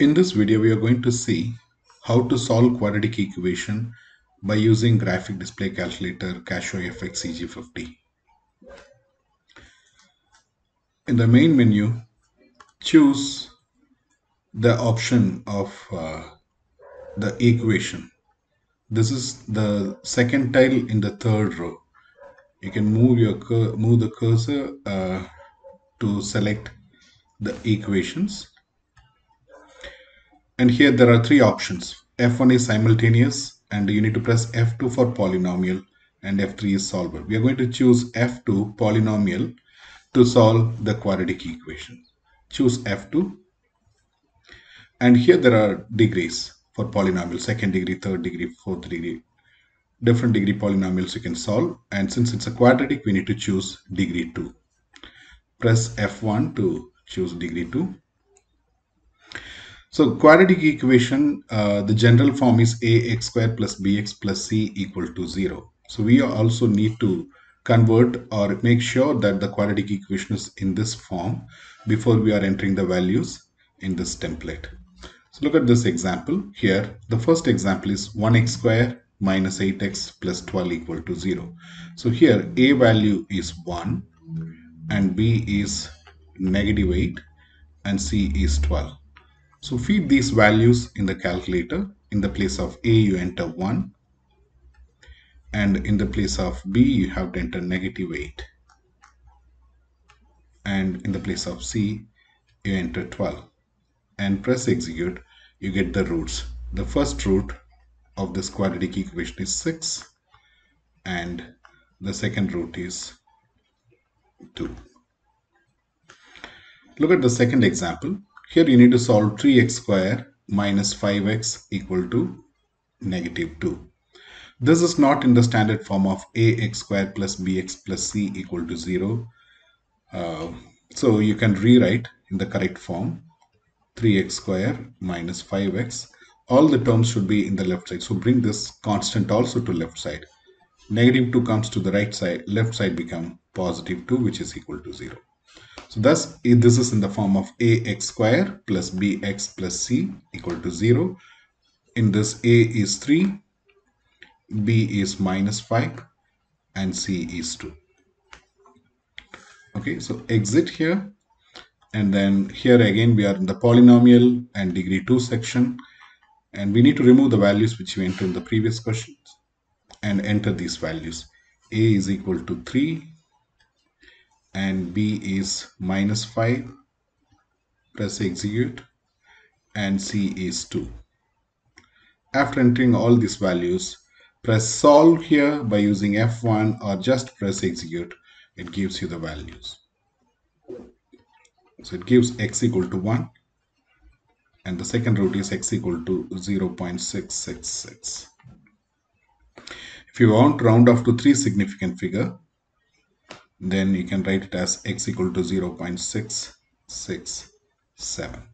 In this video, we are going to see how to solve quadratic equation by using graphic display calculator Casio FX CG50. In the main menu, choose the option of uh, the equation. This is the second tile in the third row. You can move your move the cursor uh, to select the equations and here there are three options. F1 is simultaneous and you need to press F2 for polynomial and F3 is solver. We are going to choose F2 polynomial to solve the quadratic equation. Choose F2 and here there are degrees for polynomial second degree, third degree, fourth degree different degree polynomials you can solve and since it's a quadratic we need to choose degree 2. Press F1 to choose degree 2 so quadratic equation, uh, the general form is ax square plus bx plus c equal to 0. So we also need to convert or make sure that the quadratic equation is in this form before we are entering the values in this template. So look at this example here. The first example is 1x square minus 8x plus 12 equal to 0. So here a value is 1 and b is negative 8 and c is 12. So feed these values in the calculator. In the place of A, you enter 1. And in the place of B, you have to enter negative 8. And in the place of C, you enter 12. And press execute, you get the roots. The first root of this quadratic equation is 6. And the second root is 2. Look at the second example. Here you need to solve 3x square minus 5x equal to negative 2. This is not in the standard form of ax square plus bx plus c equal to 0. Uh, so you can rewrite in the correct form 3x square minus 5x. All the terms should be in the left side. So bring this constant also to left side. Negative 2 comes to the right side. Left side become positive 2 which is equal to 0. So thus this is in the form of ax square plus bx plus c equal to 0. In this a is 3, b is minus 5 and c is 2. Okay, so exit here and then here again we are in the polynomial and degree 2 section and we need to remove the values which we entered in the previous questions and enter these values. a is equal to 3 and B is minus 5 press execute and C is 2 after entering all these values press solve here by using F1 or just press execute. It gives you the values. So it gives x equal to 1 and the second root is x equal to 0 0.666 if you want round off to three significant figure then you can write it as x equal to 0 0.667